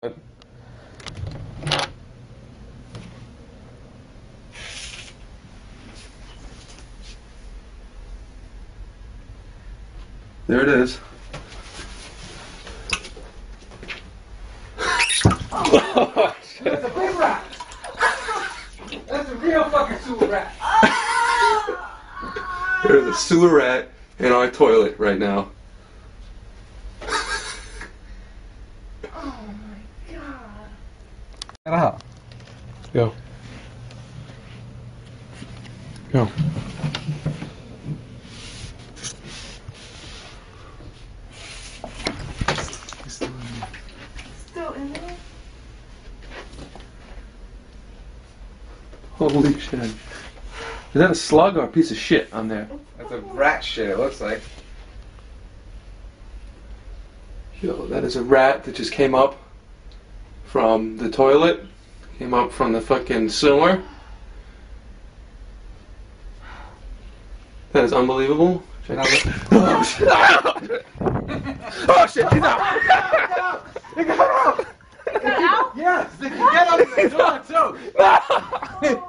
There it is. oh. That's a big rat. That's a real fucking sewer rat. There's a sewer rat in our toilet right now. Raha. Go. Go. Still in there? Holy shit. Is that a slug or a piece of shit on there? That's a rat shit, it looks like. Yo, that is a rat that just came up from the toilet. Came up from the fucking sewer. That is unbelievable. Check it out. Oh shit! oh shit! He's out! Get out? Yes, they can get up the door too.